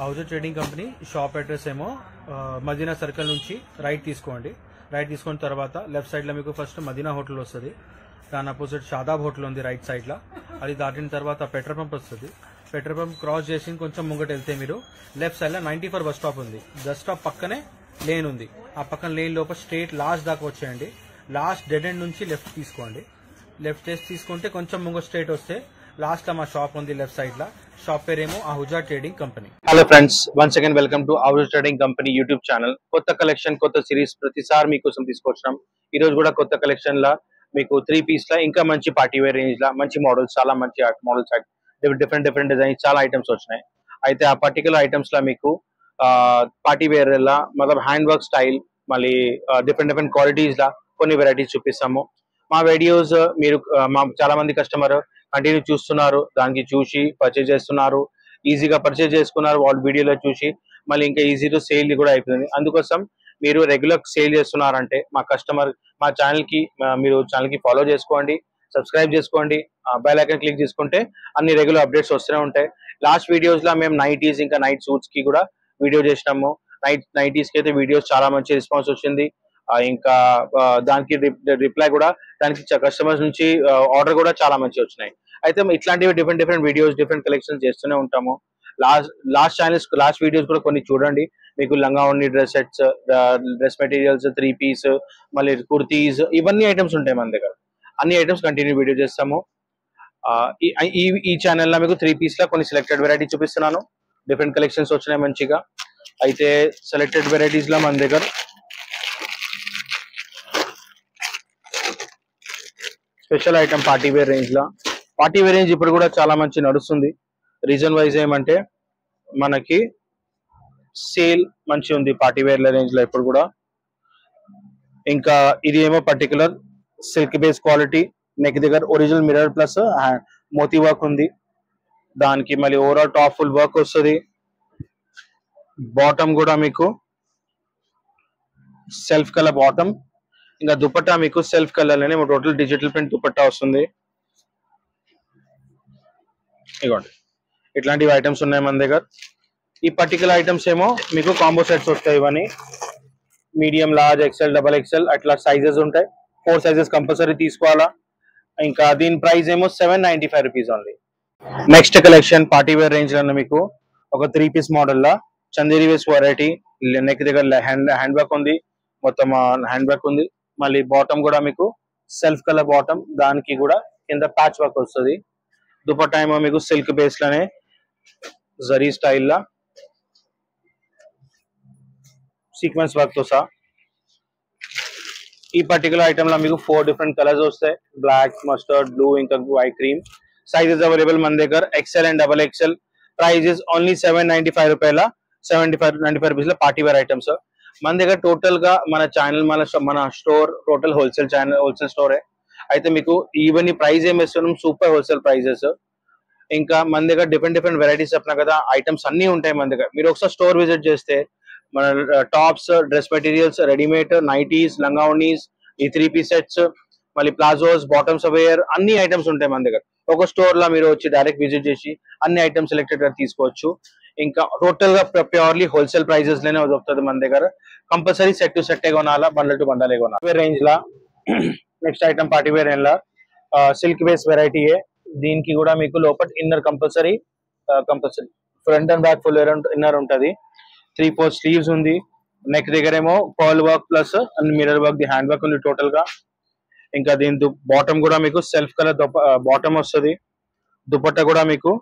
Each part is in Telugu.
హౌజర్ ట్రేడింగ్ కంపెనీ షాప్ అడ్రస్ ఏమో మదీనా సర్కిల్ నుంచి రైట్ తీసుకోండి. రైట్ తీసుకున్న తర్వాత లెఫ్ట్ సైడ్లో మీకు ఫస్ట్ మదీనా హోటల్ వస్తుంది. దాని అపోజిట్ షాదాబ్ హోటల్ ఉంది రైట్ సైడ్లో. అది దాటిన తర్వాత పెట్రోల్ పంప్ వస్తుంది. పెట్రోల్ పంప్ క్రాస్ చేసి కొంచెం ముంగట వెళ్తే మీరు లెఫ్ట్ సైడ్లో నైన్టీ ఫోర్ బస్ స్టాప్ ఉంది. బస్ స్టాప్ పక్కనే లేన్ ఉంది. ఆ పక్కన లేన్ లోపల స్ట్రేట్ లాస్ట్ దాకా వచ్చేయండి. లాస్ట్ డెడ్ ఎండ్ నుంచి లెఫ్ట్ తీసుకోండి. లెఫ్ట్ చేసి తీసుకుంటే కొంచెం ముంగ స్ట్రేట్ వస్తే లాస్ట్లో మా షాప్ ఉంది లెఫ్ట్ సైడ్ లా షాప్ పేరేమో Ahuja trading company. Hello friends once again welcome to our trading company YouTube channel. కొత్త కలెక్షన్ కొత్త సిరీస్ ప్రతిసారి మీకోసం తీసుకొచ్చినాం. ఈ రోజు కూడా కొత్త కలెక్షన్ లా మీకు త్రీ పీస్ లా ఇంకా మంచి పార్టీ వేర్ రేంజ్ లా మంచి మోడల్స్ చాలా మంచి మోడల్స్ డిఫరెంట్ డిఫరెంట్ డిజైన్స్ చాలా ఐటమ్స్ వచ్చినాయి. అయితే ఆ పర్టికులర్ ఐటమ్స్ లా మీకు పార్టీ వేర్ లా మతలబ్ హ్యాండ్ వర్క్ స్టైల్ మళ్ళీ డిఫరెంట్ డిఫరెంట్ క్వాలిటీస్ లా కొన్ని వెరైటీస్ చూపిస్తాము. మా వీడియోస్ మీరు మా చాలా మంది కస్టమర్ కంటిన్యూ చూస్తున్నారు దానికి చూసి పర్చేజ్ చేస్తున్నారు ఈజీగా పర్చేజ్ చేసుకున్నారు వాళ్ళు వీడియోలో చూసి మళ్ళీ ఇంకా ఈజీ టు సేల్ కూడా అయిపోయింది. అందుకోసం మీరు రెగ్యులర్ సేల్ చేస్తున్నారంటే మా కస్టమర్ మా ఛానల్కి మీరు ఛానల్కి ఫాలో చేసుకోండి సబ్స్క్రైబ్ చేసుకోండి బెల్ ఐకన్ క్లిక్ చేసుకుంటే అన్ని రెగ్యులర్ అప్డేట్స్ వస్తూనే ఉంటాయి. లాస్ట్ వీడియోస్లో మేము నైటీస్ ఇంకా నైట్ సూట్స్కి కూడా వీడియో చేసినాము. నైట్ నైటీస్కి అయితే వీడియోస్ చాలా మంచి రెస్పాన్స్ వచ్చింది. ఇంకా దానికి రిప్లై కూడా దానికి కస్టమర్స్ నుంచి ఆర్డర్ కూడా చాలా మంచి వచ్చినాయి. అయితే ఇట్లాంటివి different different videos different collections చేస్తూనే ఉంటాము. Last last channels last videos కూడా కొన్ని చూడండి. మీకు లంగా only dress sets dress materials three piece మళ్ళీ కుర్తీస్ ఇవన్నీ ఐటమ్స్ ఉంటాయి మన దగ్గర. అన్ని ఐటమ్స్ కంటిన్యూ వీడియో చేస్తాము. ఈ- ఈ ఛానల్లో మీకు త్రీ పీస్లో కొన్ని సెలెక్టెడ్ వెరైటీ చూపిస్తున్నాను. డిఫరెంట్ కలెక్షన్స్ వచ్చినాయి మంచిగా. అయితే సెలెక్టెడ్ వెరైటీస్లో మన దగ్గర స్పెషల్ ఐటమ్ పార్టీ వేర్ రేంజ్లో పార్టీ వేర్ ఇప్పుడు కూడా చాలా మంచి నడుస్తుంది. రీజన్ వైజ్ ఏమంటే మనకి సేల్ మంచి ఉంది పార్టీ వేర్ల రేంజ్లో ఇప్పుడు కూడా. ఇంకా ఇది ఏమో particular silk base quality neck దగ్గర ఒరిజినల్ మిరర్ ప్లస్ మోతీ వర్క్ ఉంది. దానికి మళ్ళీ ఓవరాల్ టాప్ ఫుల్ వర్క్ వస్తుంది. బాటమ్ కూడా మీకు సెల్ఫ్ కలర్ బాటమ్ ఇంకా దుపట్టా మీకు సెల్ఫ్ కలర్లోనే టోటల్ డిజిటల్ ప్రింట్ దుపట్టా వస్తుంది. ఇగోండి. ఇట్లాంటివి ఐటమ్స్ ఉన్నాయి మన దగ్గర. ఈ పర్టికులర్ ఐటమ్స్ ఏమో మీకు కాంబో సెట్స్ వస్తాయి ఇవన్నీ. Medium large XL double XL అట్లా సైజెస్ ఉంటాయి. ఫోర్ సైజెస్ కంపల్సరీ తీసుకోవాలా? ఇంకా దీని ప్రైస్ ఏమో seven ninety five rupees only next collection party wear రేంజ్లో మీకు ఒక త్రీ పీస్ మోడల్ లా. చందేరి వేస్ వెరైటీ నెక్ దగ్గర హ్యాండ్ హ్యాండ్ బ్యాగ్ ఉంది. మొత్తం హ్యాండ్ బ్యాగ్ ఉంది. మళ్ళీ బాటమ్ కూడా మీకు సెల్ఫ్ కలర్ బాటమ్ దానికి కూడా కింద ప్యాచ్ వర్క్ వస్తుంది. దుపట్టా ఏమో మీకు సిల్క్ బేస్లోనే జరీ స్టైల్ లా సీక్వెన్స్ వర్క్తో సహా ఈ పర్టికులర్ ఐటమ్లో మీకు ఫోర్ డిఫరెంట్ కలర్స్ వస్తాయి బ్లాక్ మస్టర్డ్ బ్లూ ఇంకా వైట్ క్రీమ్ సైజెస్ అవైలబుల్ మన దగ్గర XL and double XL prices only seven ninety five రూపాయల సెవెంటీ ఫైవ్ నైన్టీ ఫైవ్ రూపీస్లో పార్టీ వేర్ ఐటమ్స్ మన దగ్గర టోటల్గా మన ఛానల్ మన మన store total wholesale channel wholesale స్టోరే అయితే మీకు ఈవెన్ ఈ ప్రైస్ ఏం ఇస్తున్నాం సూపర్ హోల్సేల్ ప్రైజెస్ ఇంకా మన దగ్గర డిఫరెంట్ డిఫరెంట్ వెరైటీస్ చెప్పినా కదా ఐటమ్స్ అన్ని ఉంటాయి మన దగ్గర. మీరు ఒకసారి స్టోర్ విజిట్ చేస్తే మన tops dress materials readymade nighties లంగావనీస్ ఈ త్రీ పీస్ సెట్స్ మళ్ళీ ప్లాజోస్ బాటమ్స్ అవేర్ అన్ని ఐటమ్స్ ఉంటాయి మన దగ్గర. ఒక స్టోర్లో మీరు వచ్చి డైరెక్ట్ విజిట్ చేసి అన్ని ఐటమ్స్ సెలెక్టెడ్గా తీసుకోవచ్చు. ఇంకా టోటల్గా ప్యూర్లీ హోల్సేల్ ప్రైజెస్లోనే దొరుకుతుంది మన దగ్గర. కంపల్సరీ సెట్ టు సెట్ కొనాలా? బండల్ టు బండలే కొనాలి? రేంజ్ లా నెక్స్ట్ ఐటమ్ పార్టీ వేర్ ఎలా సిల్క్ బేస్ వెరైటీ దీనికి కూడా మీకు లోపల inner compulsory compulsory front and back full inner ఉంటది. త్రీ ఫోర్ స్లీవ్స్ ఉంది. నెక్ దగ్గర ఏమో pearl work plus and mirror work the hand work ఉంది టోటల్గా. ఇంకా దీని బాటమ్ కూడా మీకు సెల్ఫ్ కలర్ బాటమ్ వస్తుంది. దుపట్ట కూడా మీకు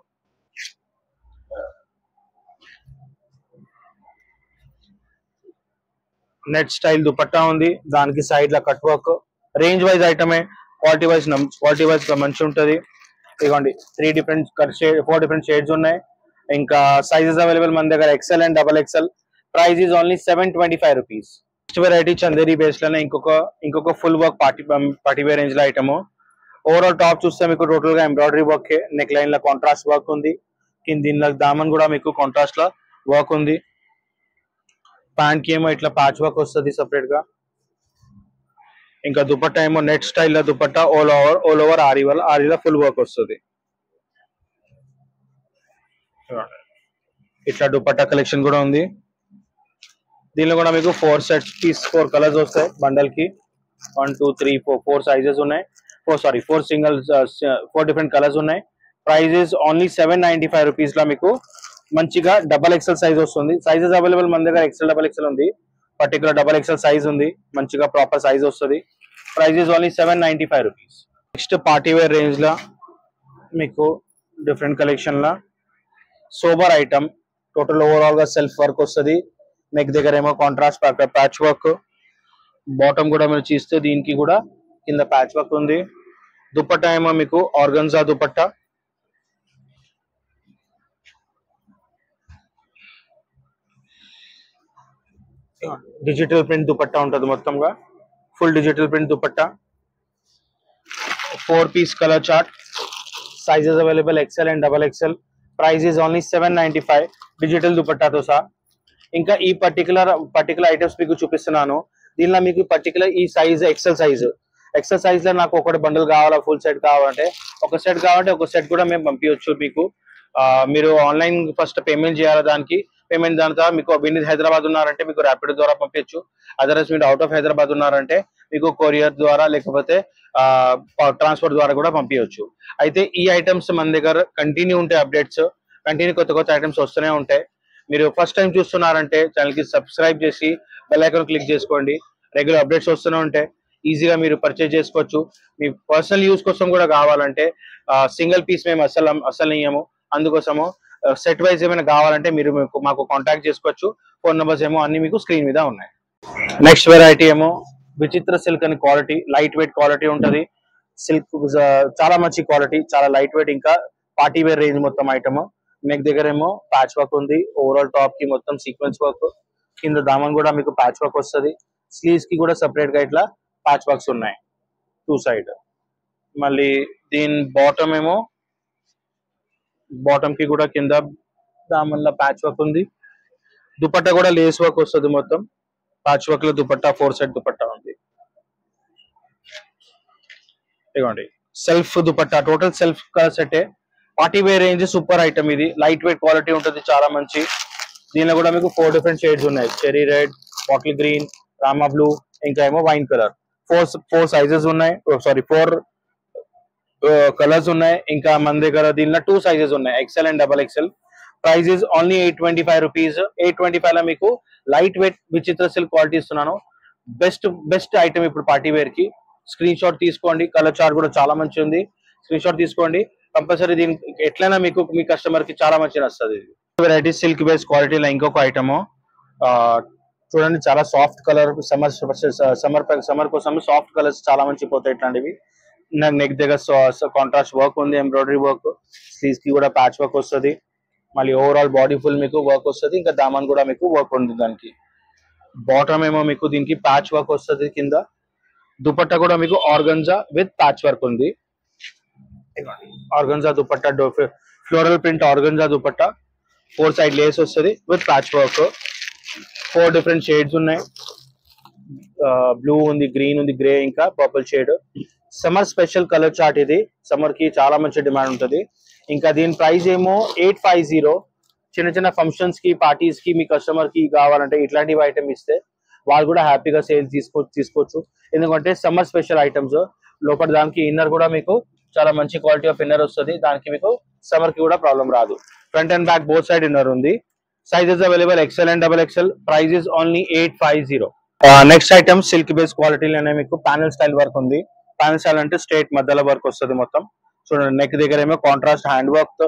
నెట్ స్టైల్ దుపట్టా ఉంది. దానికి సైడ్ లా కట్ వర్క్ రేంజ్ వైజ్ ఐటమే క్వాలిటీ వైజ్ క్వాలిటీ వైజ్ మంచి ఉంటది. ఇదిగోండి three different four different shades ఉన్నాయి. ఇంకా సైజెస్ అవైలబుల్ మన దగ్గర XL and double XL price is only seven twenty five rupees next variety Chanderi బేస్లోనే ఇంకొక ఇంకొక full work party party wear రేంజ్లో ఐటమ్ ఓవరాల్ టాప్ చూస్తే మీకు టోటల్గా ఎంబ్రాయిడరీ వర్క్ నెక్ లైన్లో కాంట్రాస్ట్ వర్క్ ఉంది. కింద దీనిలో దామన్ కూడా మీకు కాంట్రాస్ట్లో వర్క్ ఉంది. ప్యాంట్కి ఏమో ఇట్లా ప్యాచ్ వర్క్ వస్తుంది సపరేట్గా. ఇంకా దుపట్టా ఏమో నెట్ స్టైల్లో dupatta all over all over ఆరి వల్ల ఆరిలో ఫుల్ వర్క్ వస్తుంది. ఇట్లా దుపట్టా కలెక్షన్ కూడా ఉంది. దీనిలో కూడా మీకు four sets piece four colours వస్తాయి బండల్కి. One two three four four sizes ఉన్నాయి. Four sorry four single four different colours ఉన్నాయి. Prices only seven ninety five రూపీస్లో మీకు మంచిగా డబల్ ఎక్సెల్ సైజ్ వస్తుంది. సైజెస్ అవైలబుల్ మన దగ్గర ఎక్సెల్ డబల్ ఎక్సెల్ ఉంది. పర్టికులర్ డబల్ ఎక్సెల్ సైజ్ ఉంది. మంచిగా ప్రాపర్ సైజ్ వస్తుంది. Prices only seven ninety five rupees. Next party wear range మీకు డిఫరెంట్ కలెక్షన్ లా సోబర్ ఐటమ్ టోటల్ ఓవరాల్గా సెల్ఫ్ వర్క్ వస్తుంది. నెక్ దగ్గర ఏమో కాంట్రాస్ట్ ప్యాచ్ వర్క్ బాటమ్ కూడా మీరు చూస్తే దీనికి కూడా కింద ప్యాచ్ వర్క్ ఉంది. దుపట్టా ఏమో మీకు organza dupatta. Digital print dupatta ఉంటుంది మొత్తంగా. Full digital print dupatta four piece colour chart sizes available XL and double XL price is only seven ninety five digital దుపట్టాతో సహా. ఇంకా ఈ పర్టికులర్ పర్టికులర్ ఐటమ్స్ మీకు చూపిస్తున్నాను. దీనిలో మీకు పర్టికులర్ ఈ సైజ్ ఎక్సెల్ సైజ్ ఎక్సెల్ సైజ్లో నాకు ఒకటి బండిల్ కావాలా ఫుల్ సెట్ కావాలంటే? ఒక సెట్ కావాలంటే ఒక సెట్ కూడా మేము పంపించవచ్చు మీకు. మీరు ఆన్లైన్ ఫస్ట్ పేమెంట్ చేయాలి దానికి? పేమెంట్ దాని ద్వారా మీకు విని హైదరాబాద్ ఉన్నారంటే మీకు ర్యాపిడ్ ద్వారా పంపించచ్చు అదర్వైజ్ మీరు అవుట్ ఆఫ్ హైదరాబాద్ ఉన్నారంటే మీకు కొరియర్ ద్వారా లేకపోతే ట్రాన్స్పోర్ట్ ద్వారా కూడా పంపించవచ్చు అయితే ఈ ఐటమ్స్ మన దగ్గర కంటిన్యూ ఉంటాయి అప్డేట్స్. కంటిన్యూ కొత్త కొత్త ఐటమ్స్ వస్తూనే ఉంటాయి. మీరు ఫస్ట్ టైం చూస్తున్నారంటే ఛానల్కి సబ్స్క్రైబ్ చేసి బెల్ ఐకాన్ క్లిక్ చేసుకోండి. రెగ్యులర్ అప్డేట్స్ వస్తూనే ఉంటాయి. ఈజీగా మీరు పర్చేజ్ చేసుకోవచ్చు. మీ పర్సనల్ యూస్ కోసం కూడా కావాలంటే సింగిల్ పీస్ మేము అసలు అసలు ఇయ్యము. అందుకోసము సెట్ వైజ్ ఏమైనా కావాలంటే మీరు మాకు కాంటాక్ట్ చేసుకోవచ్చు. ఫోన్ నెంబర్స్ ఏమో అన్ని మీకు స్క్రీన్ మీద ఉన్నాయి. నెక్స్ట్ వెరైటీ ఏమో విచిత్ర సిల్క్ అని క్వాలిటీ లైట్ వెయిట్ క్వాలిటీ ఉంటది సిల్క్ చాలా మంచి క్వాలిటీ చాలా లైట్ వెయిట్ ఇంకా. పార్టీ వేర్ రేంజ్ మొత్తం ఐటమ్ నెక్ దగ్గర ఏమో ప్యాచ్ వర్క్ ఉంది. ఓవరాల్ టాప్కి మొత్తం సీక్వెన్స్ వర్క్ కింద దామన్ కూడా మీకు ప్యాచ్ వర్క్ వస్తుంది. స్లీవ్స్కి కూడా సపరేట్గా ఇట్లా ప్యాచ్ వర్క్స్ ఉన్నాయి. టూ సైడ్ మళ్ళీ దీని బాటమ్ ఏమో బాటమ్కి కూడా కింద దామన్ల ప్యాచ్ వర్క్ ఉంది. దుపట్టా కూడా లేస్ వర్క్ వస్తుంది మొత్తం. ప్యాచ్ వర్క్లో దుపట్టా ఫోర్ సైడ్ దుపట్టా ఉంది. ఇదిగోండి. Self dupatta total self సెటే party wear range super item ఇది. లైట్ వెయిట్ క్వాలిటీ ఉంటుంది చాలా మంచి. దీనిలో కూడా మీకు ఫోర్ డిఫరెంట్ షేడ్స్ ఉన్నాయి. Cherry red bottle green Rama blue ఇంకా ఏమో wine colour four four sizes ఉన్నాయి. Oh, సారీ ఫోర్ కలర్స్ ఉన్నాయి. ఇంకా మన దగ్గర దీనిలో టూ సైజెస్ ఉన్నాయి. XL and double XL price only eight twenty five rupees eight twenty ఫైవ్లో మీకు light weight Vichitra silk quality ఇస్తున్నాను. బెస్ట్ బెస్ట్ ఐటమ్ ఇప్పుడు పార్టీ వేర్కి. స్క్రీన్ షాట్ తీసుకోండి. కలర్ చార్ట్ కూడా చాలా మంచి ఉంది. స్క్రీన్ షాట్ తీసుకోండి. కంపల్సరీ దీనికి ఎట్లయినా మీకు మీ కస్టమర్కి చాలా మంచి వస్తుంది వెరైటీ సిల్క్ బేస్ క్వాలిటీలో ఇంకొక ఐటమ్ చూడండి చాలా soft colour summer summer summer కోసం సాఫ్ట్ కలర్స్ చాలా మంచి పోతాయి ఇట్లాంటివి. నెక్ దగ్గర కాంట్రాస్ట్ వర్క్ ఉంది ఎంబ్రాయిడరీ వర్క్ స్లీవ్స్కి కూడా ప్యాచ్ వర్క్ వస్తుంది. మళ్ళీ ఓవరాల్ బాడీ ఫుల్ మీకు వర్క్ వస్తుంది ఇంకా దామన్ కూడా మీకు వర్క్ ఉంది దానికి. బాటమ్ ఏమో మీకు దీనికి ప్యాచ్ వర్క్ వస్తుంది కింద. దుపట్టా కూడా మీకు ఆర్గన్జా విత్ ప్యాచ్ వర్క్ ఉంది. Organza dupatta floral print organza dupatta. Four side lace వస్తుంది with patch work four different shades ఉన్నాయి. బ్లూ ఉంది గ్రీన్ ఉంది గ్రే ఇంకా purple shade summer special colour chart ఇది. సమ్మర్కి చాలా మంచి డిమాండ్ ఉంటుంది. ఇంకా దీని ప్రైస్ ఏమో ఎయిట్ ఫైవ్ జీరో. చిన్న చిన్న ఫంక్షన్స్కి పార్టీస్కి మీ కస్టమర్కి కావాలంటే ఇట్లాంటివి ఐటమ్ ఇస్తే వాళ్ళు కూడా హ్యాపీగా సేల్ తీసుకో తీసుకోవచ్చు. ఎందుకంటే సమ్మర్ స్పెషల్ ఐటమ్స్ లోపల దానికి ఇన్నర్ కూడా మీకు చాలా మంచి క్వాలిటీ ఆఫ్ ఇన్నర్ వస్తుంది. దానికి మీకు సమ్మర్కి కూడా ప్రాబ్లం రాదు. Front and back both side inner ఉంది. Sizes available XL and double XL price only eight five zero next item silk base క్వాలిటీలోనే మీకు ప్యానల్ స్టైల్ వర్క్ ఉంది. ప్యానల్ అంటే స్ట్రేట్ మధ్యలో వర్క్ వస్తుంది మొత్తం. చూడండి నెక్ దగ్గర ఏమో contrast hand work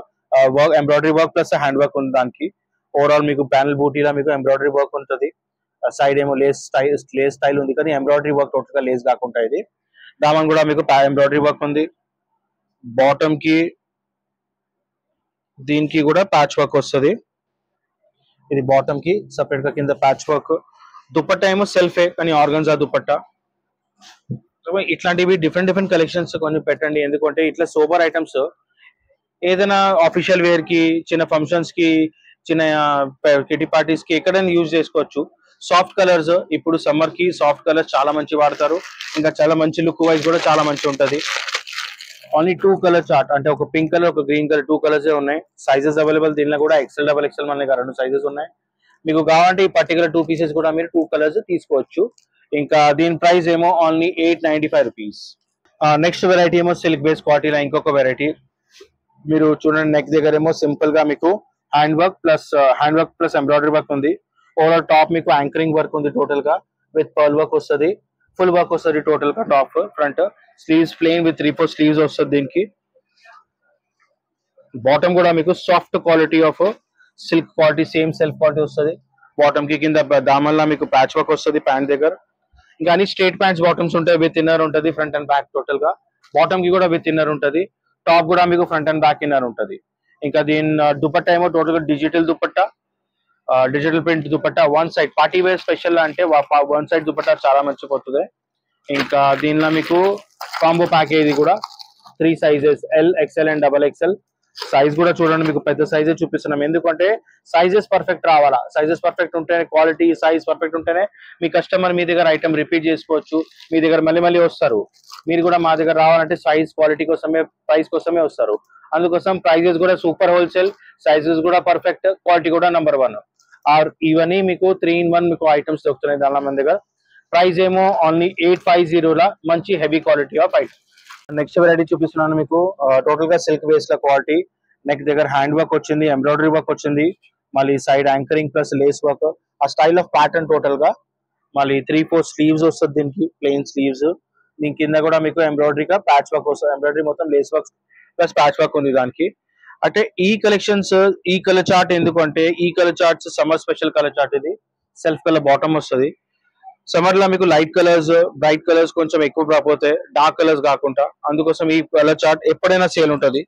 work embroidery work plus hand work ఉంది దానికి. ఓవరాల్ మీకు ప్యానల్ బూటీలో మీకు ఎంబ్రాయిడరీ వర్క్ ఉంటుంది. సైడ్ ఏమో లేస్ స్టైల్ లేస్ స్టైల్ ఉంది కానీ ఎంబ్రాయిడరీ వర్క్ టోటల్గా లేస్ కాకుండా ఇది. దామన్ కూడా మీకు ఎంబ్రాయిడరీ వర్క్ ఉంది. బాటమ్కి దీనికి కూడా ప్యాచ్ వర్క్ వస్తుంది. ఇది బాటమ్కి సపరేట్గా కింద ప్యాచ్ వర్క్ దుప్పట్ట ఏమో సెల్ఫే కానీ ఆర్గన్జా దుప్పట్ట. ఇట్లాంటివి డిఫరెంట్ డిఫరెంట్ కలెక్షన్స్ కొన్ని పెట్టండి. ఎందుకంటే ఇట్లా సోబర్ ఐటమ్స్ ఏదైనా ఆఫీషియల్ వేర్కి చిన్న ఫంక్షన్స్కి చిన్న కిటీ పార్టీస్కి ఎక్కడైనా యూజ్ చేసుకోవచ్చు. సాఫ్ట్ కలర్స్ ఇప్పుడు సమ్మర్కి సాఫ్ట్ కలర్స్ చాలా మంచి వాడతారు. ఇంకా చాలా మంచి లుక్ వైజ్ కూడా చాలా మంచి ఉంటది. ఓన్లీ టూ కలర్ చార్ట్ అంటే ఒక పింక్ కలర్ ఒక గ్రీన్ కలర్ టూ కలర్స్ ఉన్నాయి. సైజెస్ అవైలబుల్ దీనిలో కూడా ఎక్సెల్ డబల్ ఎక్సెల్ మన రెండు సైజెస్ ఉన్నాయి. మీకు కావాలంటే ఈ పర్టికులర్ టూ పీసెస్ కూడా మీరు టూ కలర్స్ తీసుకోవచ్చు. ఇంకా దీని ప్రైస్ ఏమో only eight ninety five rupees next variety ఏమో సిల్క్ బేస్ క్వాలిటీలో ఇంకొక వెరైటీ మీరు చూడండి నెక్ దగ్గర ఏమో సింపుల్గా మీకు hand work plus hand work plus embroidery work ఉంది ఓవరాల్ టాప్ మీకు యాంకరింగ్ వర్క్ ఉంది టోటల్గా విత్ పర్ల్ వర్క్ వస్తుంది ఫుల్ వర్క్ వస్తుంది టోటల్గా top front sleeves plain with three four sleeves వస్తుంది దీనికి బాటమ్ కూడా మీకు soft quality of silk quality same self quality వస్తుంది బాటమ్కి కింద దామల్లా మీకు ప్యాచ్ వర్క్ వస్తుంది ప్యాంట్ దగ్గర ఇంకా అన్ని స్ట్రేట్ ప్యాంట్స్ బాటమ్స్ ఉంటాయి విత్ ఇన్నర్ ఉంటుంది ఫ్రంట్ అండ్ బ్యాక్ టోటల్గా. బాటమ్కి కూడా విత్ ఇన్నర్ ఉంటుంది. టాప్ కూడా మీకు ఫ్రంట్ అండ్ బ్యాక్ ఇన్నర్ ఉంటుంది. ఇంకా దీని దుపట్టా ఏమో టోటల్గా digital dupatta digital print dupatta one side party wear special అంటే వన్ సైడ్ దుపట్టా చాలా మంచిపోతుంది ఇంకా దీనిలో మీకు కాంబో ప్యాకేజీ కూడా three sizes L XL and double XL size కూడా చూడండి మీకు పెద్ద సైజే చూపిస్తున్నాం. ఎందుకంటే సైజెస్ పర్ఫెక్ట్ రావాలా? సైజెస్ పర్ఫెక్ట్ ఉంటేనే క్వాలిటీ సైజ్ పర్ఫెక్ట్ ఉంటేనే మీ కస్టమర్ మీ దగ్గర ఐటమ్ రిపీట్ చేసుకోవచ్చు. మీ దగ్గర మళ్ళీ మళ్ళీ వస్తారు. మీరు కూడా మా దగ్గర రావాలంటే సైజ్ క్వాలిటీ కోసమే ప్రైస్ కోసమే వస్తారు. అందుకోసం ప్రైజెస్ కూడా సూపర్ హోల్సేల్ సైజెస్ కూడా పర్ఫెక్ట్ క్వాలిటీ కూడా నెంబర్ వన్ ఆర్ ఇవన్నీ మీకు త్రీ ఇన్ వన్ మీకు ఐటమ్స్ దొరుకుతున్నాయి దానిలో మన దగ్గర. ప్రైస్ ఏమో ఓన్లీ ఎయిట్ ఫైవ్ జీరోలా మంచి heavy quality of item next variety చూపిస్తున్నాను మీకు. టోటల్గా సిల్క్ బేస్లో క్వాలిటీ నెక్ దగ్గర హ్యాండ్ వర్క్ వచ్చింది ఎంబ్రాయిడరీ వర్క్ వచ్చింది మళ్ళీ side anchoring plus lace work ఆ స్టైల్ ఆఫ్ ప్యాటర్న్ టోటల్గా మళ్ళీ త్రీ ఫోర్ స్లీవ్స్ వస్తుంది దీనికి ప్లెయిన్ స్లీవ్స్ దీని కింద కూడా మీకు ఎంబ్రాయిడరీ గా ప్యాచ్ వర్క్ వస్తుంది ఎంబ్రాయిడరీ మొత్తం lace work plus patch work ఉంది దానికి. అంటే ఈ కలెక్షన్స్ ఈ కలర్ చార్ట్ ఎందుకు అంటే ఈ colour charts summer special colour chart ఇది. సెల్ఫ్ కలర్ బాటమ్ వస్తుంది. సమ్మర్లో మీకు లైట్ కలర్స్ బ్రైట్ కలర్స్ కొంచెం ఎక్కువ రాకపోతే డార్క్ కలర్స్ కాకుండా. అందుకోసం ఈ కలర్ చార్ట్ ఎప్పుడైనా సేల్ ఉంటది.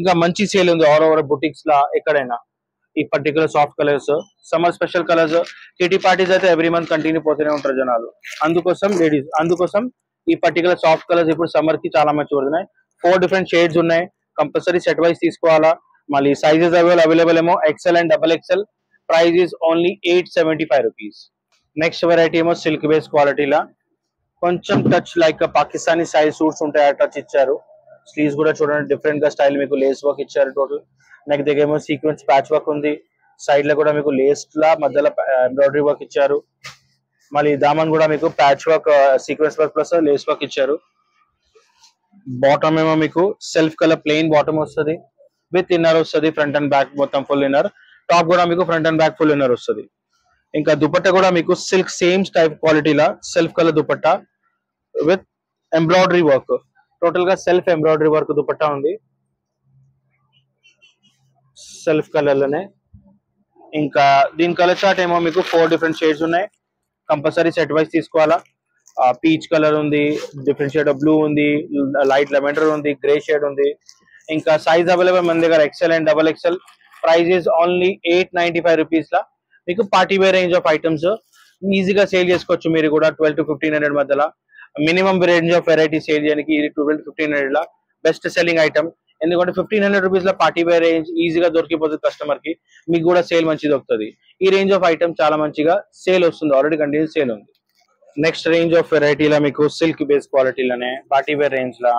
ఇంకా మంచి సేల్ ఉంది ఆల్ ఓవర్ బుటిక్స్ లా ఎక్కడైనా. ఈ particular soft colours summer special colours kitty parties అయితే ఎవ్రీ మంత్ కంటిన్యూ పోతూనే ఉంటారు జనాలు. అందుకోసం లేడీస్ అందుకోసం ఈ పర్టికులర్ సాఫ్ట్ కలర్స్ ఇప్పుడు సమ్మర్కి చాలా మంచి పడుతున్నాయి. ఫోర్ డిఫరెంట్ షేడ్స్ ఉన్నాయి. కంపల్సరీ సెట్ వైజ్ తీసుకోవాలా? మళ్ళీ సైజెస్ అవైలబుల్ అవైలబుల్ ఏమో XL and double XL price is only eight seventy five rupees next variety ఏమో సిల్క్ బేస్ క్వాలిటీలా కొంచెం touch like Pakistani size suits ఉంటాయి ఆ టచ్ ఇచ్చారు. స్లీవ్స్ కూడా చూడండి డిఫరెంట్గా స్టైల్ మీకు లేస్ వర్క్ ఇచ్చారు టోటల్ నెక్ దగ్గర ఏమో సీక్వెన్స్ ప్యాచ్ వర్క్ ఉంది. సైడ్లో కూడా మీకు లేస్ లా మధ్యలో ఎంబ్రాయిడరీ వర్క్ ఇచ్చారు. మళ్ళీ దామన్ కూడా మీకు patch work sequence work plus lace work ఇచ్చారు. బాటమ్ ఏమో మీకు సెల్ఫ్ కలర్ ప్లెయిన్ బాటమ్ వస్తుంది. విత్ ఇన్నర్ వస్తుంది ఫ్రంట్ అండ్ బ్యాక్ మొత్తం ఫుల్ ఇన్నర్ టాప్ కూడా మీకు front and back full inner వస్తుంది. ఇంకా దుపట్ట కూడా మీకు silk same type క్వాలిటీలా self colour dupatta with embroidery work టోటల్గా సెల్ఫ్ ఎంబ్రాయిడరీ వర్క్ దుపట్టా ఉంది. సెల్ఫ్ కలర్లోనే. ఇంకా దీని కలర్ చార్ట్ ఏమో మీకు ఫోర్ డిఫరెంట్ షేడ్స్ ఉన్నాయి. కంపల్సరీ సెట్ వైజ్ తీసుకోవాలా. పీచ్ కలర్ ఉంది డిఫరెంట్ షేడ్ ఆఫ్ బ్లూ ఉంది లైట్ లెవెండర్ ఉంది గ్రే షేడ్ ఉంది. ఇంకా సైజ్ అవైలబుల్ మన దగ్గర XL and double XL price is only eight ninety five rupees లా. మీకు party wear range of items ఈజీగా సేల్ చేసుకోవచ్చు మీరు కూడా ట్వెల్వ్ టు ఫిఫ్టీన్ హండ్రెడ్ మధ్యలో. Minimum range of variety sale చేయడానికి ఇది ట్వెల్వ్ ఫిఫ్టీన్ హండ్రెడ్ లా బెస్ట్ సెల్లింగ్ ఐటమ్. ఎందుకంటే ఫిఫ్టీన్ హండ్రెడ్ రూపీస్లో పార్టీ వేర్ రేంజ్ ఈజీగా దొరికిపోతుంది కస్టమర్కి మీకు కూడా సేల్ మంచి దొరుకుతుంది. ఈ రేంజ్ ఆఫ్ ఐటమ్ చాలా మంచిగా సేల్ వస్తుంది. ఆల్రెడీ కంటిన్యూ సేల్ ఉంది. నెక్స్ట్ రేంజ్ ఆఫ్ వెరైటీలో మీకు సిల్క్ బేస్ క్వాలిటీలోనే పార్టీ వేర్ రేంజ్ లా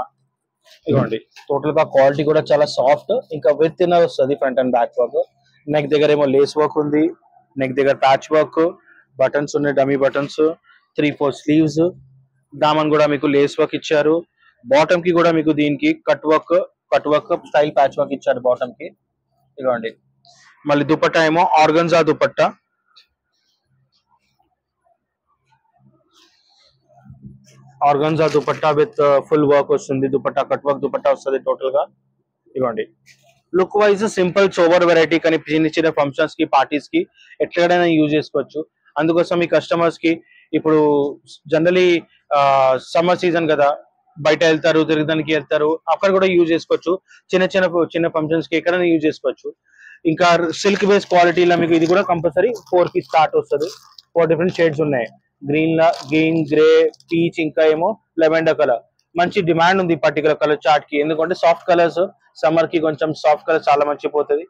ఇదిగోండి. టోటల్గా క్వాలిటీ కూడా చాలా సాఫ్ట్. ఇంకా విత్ ఇన్నర్ వస్తుంది front and back work. Neck దగ్గర ఏమో లేస్ వర్క్ ఉంది. నెక్ దగ్గర ప్యాచ్ వర్క్ బటన్స్ ఉన్నాయి dummy buttons three four sleeves Daman కూడా మీకు లేస్ వర్క్ ఇచ్చారు. బాటమ్కి కూడా మీకు దీనికి cut work cut work style patch work ఇచ్చారు బాటమ్కి. ఇదిగోండి. మళ్ళీ దుపట్టా ఏమో organza dupatta. Organza dupatta with full work వస్తుంది. దుపట్టా కట్ వర్క్ దుపట్టా వస్తుంది టోటల్గా. ఇవ్వండి look wise simple sober variety కానీ చిన్న చిన్న ఫంక్షన్స్కి పార్టీస్కి ఎట్లడైనా యూజ్ చేసుకోవచ్చు. అందుకోసం మీ కస్టమర్స్కి ఇప్పుడు జనరలీ సమ్మర్ సీజన్ కదా బయట వెళ్తారు తిరగడానికి వెళ్తారు అక్కడ కూడా యూజ్ చేసుకోవచ్చు. చిన్న చిన్న చిన్న ఫంక్షన్స్కి ఎక్కడైనా యూజ్ చేసుకోవచ్చు. ఇంకా సిల్క్ బేస్ క్వాలిటీలో మీకు ఇది కూడా కంపల్సరీ ఫోర్కి స్టార్ట్ వస్తుంది. ఫోర్ డిఫరెంట్ షేడ్స్ ఉన్నాయి. గ్రీన్ లా గ్రీన్ గ్రే పీచ్ ఇంకా ఏమో లెవెండర్ కలర్ మంచి డిమాండ్ ఉంది పర్టికులర్ కలర్ చార్ట్కి. ఎందుకంటే సాఫ్ట్ కలర్స్ సమ్మర్కి కొంచెం సాఫ్ట్ కలర్ చాలా మంచి పోతుంది.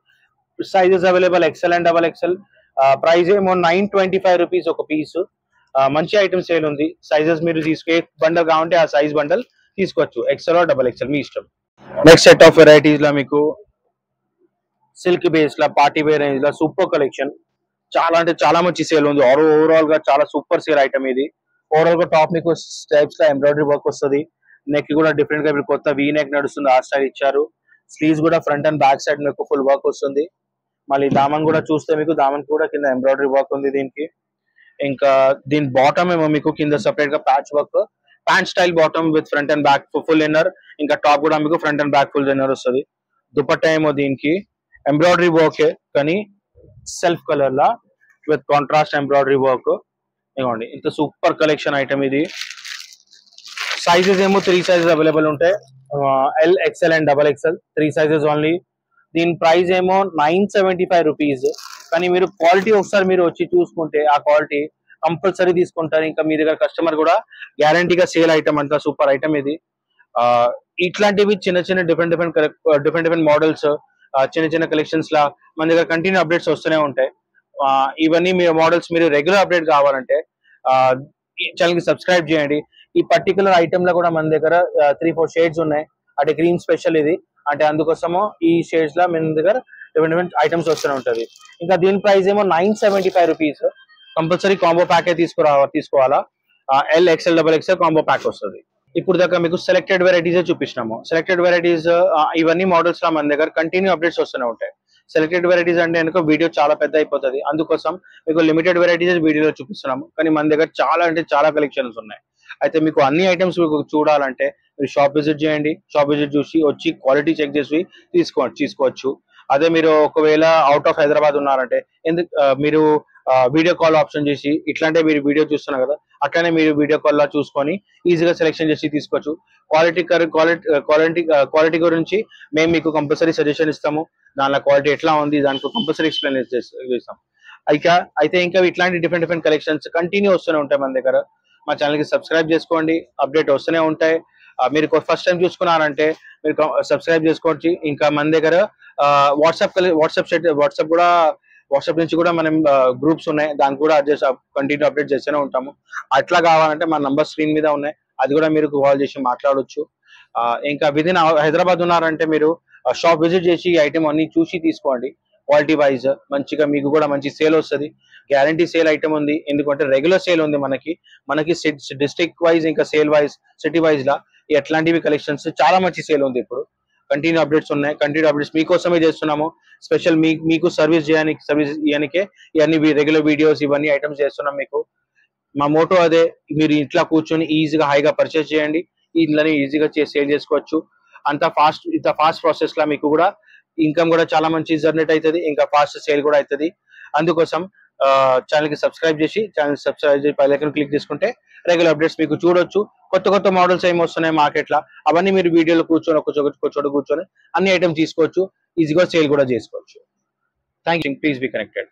Sizes available XL and double XL price ఏమో నైన్ ట్వంటీ ఫైవ్ రూపీస్ ఒక పీస్ మంచి ఐటమ్ సేల్ ఉంది. సైజెస్ మీరు తీసుకే బండల్ కావాలంటే ఆ సైజ్ బండల్ తీసుకోవచ్చు. ఎక్సెల్ డబల్ ఎక్సెల్ మీ ఇష్టం. నెక్స్ట్ సెట్ ఆఫ్ వెరైటీస్లో మీకు సిల్క్ బేస్ లా పార్టీ వేర్ రేంజ్ లా సూపర్ కలెక్షన్ చాలా అంటే చాలా మంచి సేల్ ఉంది. ఓవరాల్గా చాలా సూపర్ సేల్ ఐటమ్ ఇది. ఓవరాల్గా టాప్ మీకు స్టైప్స్లో ఎంబ్రాయిడరీ వర్క్ వస్తుంది. నెక్ కూడా డిఫరెంట్గా మీరు కొత్త వీ నెక్ నడుస్తుంది ఆ స్టైల్ ఇచ్చారు. స్లీవ్స్ కూడా ఫ్రంట్ అండ్ బ్యాక్ సైడ్ మీకు ఫుల్ వర్క్ వస్తుంది. మళ్ళీ దామన్ కూడా చూస్తే మీకు దామన్ కూడా కింద ఎంబ్రాయిడరీ వర్క్ ఉంది దీనికి. ఇంకా దీని బాటమ్ ఏమో మీకు కింద సెపరేట్గా patch work pant style bottom with front and back full inner ఇంకా టాప్ కూడా మీకు front and back full inner వస్తుంది. దుపట్టా ఏమో దీనికి. ఎంబ్రాయిడరీ వర్క్ కానీ సెల్ఫ్ కలర్ లా విత్ కాంట్రాస్ట్ ఎంబ్రాయిడరీ వర్క్ ఇవ్వండి ఇంత సూపర్ కలెక్షన్ ఐటమ్ ఇది. సైజెస్ ఏమో త్రీ సైజెస్ అవైలబుల్ ఉంటాయి. L XL and double XL three sizes only దీని ప్రైస్ ఏమో నైన్ సెవెంటీ ఫైవ్ రూపీస్ కానీ మీరు క్వాలిటీ ఒకసారి మీరు వచ్చి చూసుకుంటే ఆ క్వాలిటీ కంపల్సరీ తీసుకుంటారు. ఇంకా మీ దగ్గర కస్టమర్ కూడా గ్యారంటీగా సేల్ ఐటమ్ అంట సూపర్ ఐటమ్ ఇది. ఇట్లాంటివి చిన్న చిన్న different different different different models చిన్న చిన్న కలెక్షన్స్ లా మన దగ్గర కంటిన్యూ అప్డేట్స్ వస్తూనే ఉంటాయి. ఇవన్నీ మీ మోడల్స్ మీరు రెగ్యులర్ అప్డేట్ కావాలంటే ఛానల్కి ఈ సబ్స్క్రైబ్ చేయండి. ఈ పర్టికులర్ ఐటమ్లో కూడా మన దగ్గర త్రీ ఫోర్ షేడ్స్ ఉన్నాయి. అంటే గ్రీన్ స్పెషల్ ఇది. అంటే అందుకోసము ఈ షేడ్స్లో మన దగ్గర డిఫరెంట్ డిఫరెంట్ ఐటమ్స్ వస్తూనే ఉంటది. ఇంకా దీని ప్రైస్ ఏమో nine seventy five rupees compulsory combo ప్యాకే తీసుకురా తీసుకోవాలా? L XL double XL combo pack వస్తుంది. ఇప్పుడు దాకా మీకు సెలెక్టెడ్ వెరైటీస్ చూపిస్తున్నాము. సెలెక్టెడ్ వెరైటీస్ ఇవన్నీ మోడల్స్లో మన దగ్గర కంటిన్యూ అప్డేట్స్ వస్తూనే ఉంటాయి. సెలెక్టెడ్ వెరైటీస్ అంటే కనుక వీడియో చాలా పెద్ద అయిపోతుంది. అందుకోసం మీకు లిమిటెడ్ వెరైటీస్ వీడియోలో చూపిస్తున్నాము. కానీ మన దగ్గర చాలా అంటే చాలా కలెక్షన్స్ ఉన్నాయి. అయితే మీకు అన్ని ఐటమ్స్ మీకు చూడాలంటే మీరు షాప్ విజిట్ చేయండి. షాప్ విజిట్ చూసి వచ్చి క్వాలిటీ చెక్ చేసి తీసుకో తీసుకోవచ్చు. అదే మీరు ఒకవేళ అవుట్ ఆఫ్ హైదరాబాద్ ఉన్నారంటే ఎందుకు మీరు వీడియో కాల్ ఆప్షన్ చేసి ఇట్లాంటి మీరు వీడియో చూస్తున్నారు కదా అట్లనే మీరు వీడియో కాల్ లా చూసుకొని ఈజీగా సెలెక్షన్ చేసి తీసుకోవచ్చు. క్వాలిటీ క్వాలిటీ క్వాలిటీ క్వాలిటీ గురించి మేము మీకు కంపల్సరీ సజెషన్ ఇస్తాము. దానిలో క్వాలిటీ ఎట్లా ఉంది దానికి కంపల్సరీ ఎక్స్ప్లెయిన్ చేస్తాం. అయితే అయితే ఇంకా ఇట్లాంటి డిఫరెంట్ డిఫరెంట్ కలెక్షన్స్ కంటిన్యూ వస్తూనే ఉంటాయి మన దగ్గర. మా ఛానల్కి సబ్స్క్రైబ్ చేసుకోండి. అప్డేట్ వస్తూనే ఉంటాయి. మీరు ఫస్ట్ టైం చూసుకున్నారంటే మీరు సబ్స్క్రైబ్ చేసుకోవచ్చు ఇంకా మన దగ్గర వాట్సాప్ వాట్సాప్ వాట్సాప్ కూడా వాట్సాప్ నుంచి కూడా మనం గ్రూప్స్ ఉన్నాయి. దానికి కూడా అడ్జస్ట్ కంటిన్యూ అప్డేట్ చేస్తూనే ఉంటాము. అట్లా కావాలంటే మా నంబర్ స్క్రీన్ మీద ఉన్నాయి. అది కూడా మీరు కాల్ చేసి మాట్లాడవచ్చు ఆ, ఇంకా విదిన్ హైదరాబాద్ ఉన్నారంటే మీరు షాప్ విజిట్ చేసి ఈ ఐటమ్ అన్ని చూసి తీసుకోండి. క్వాలిటీ వైజ్ మంచిగా మీకు కూడా మంచి సేల్ వస్తుంది. గ్యారంటీ సేల్ ఐటమ్ ఉంది. ఎందుకంటే రెగ్యులర్ సేల్ ఉంది మనకి. మనకి డిస్ట్రిక్ట్ వైజ్ ఇంకా సేల్ వైజ్ సిటీ వైజ్ లా ఎట్లాంటివి కలెక్షన్స్ చాలా మంచి సేల్ ఉంది ఇప్పుడు. కంటిన్యూ అప్డేట్స్ ఉన్నాయి. కంటిన్యూ అప్డేట్స్ మీకోసమే చేస్తున్నాము. స్పెషల్ మీ మీకు సర్వీస్ చేయడానికి సర్వీస్ ఇవ్వడానికే ఇవన్నీ రెగ్యులర్ వీడియోస్ ఇవన్నీ ఐటమ్స్ చేస్తున్నాం మీకు. మా మోటో అదే మీరు ఇంట్లో కూర్చొని ఈజీగా హైగా పర్చేస్ చేయండి. ఇంట్లోనే ఈజీగా సేల్ చేసుకోవచ్చు. అంత ఫాస్ట్ ఇంత ఫాస్ట్ ప్రాసెస్ లా మీకు కూడా ఇన్కమ్ కూడా చాలా మంచి జనరేట్ అవుతుంది ఇంకా ఫాస్ట్ సేల్ కూడా అవుతుంది. అందుకోసం ఛానల్కి సబ్స్క్రైబ్ చేసి ఛానల్ సబ్స్క్రైబ్ చేసి పైలకన్ క్లిక్ చేసుకుంటే రెగ్యులర్ అప్డేట్స్ మీకు చూడొచ్చు. కొత్త కొత్త మోడల్స్ ఏమి వస్తున్నాయి మార్కెట్లో అవన్నీ మీరు వీడియోలో కూర్చొని ఒక చోట కూర్చొని అన్ని ఐటమ్స్ తీసుకోవచ్చు. ఈజీగా సేల్ కూడా చేసుకోవచ్చు. Thank you please be connected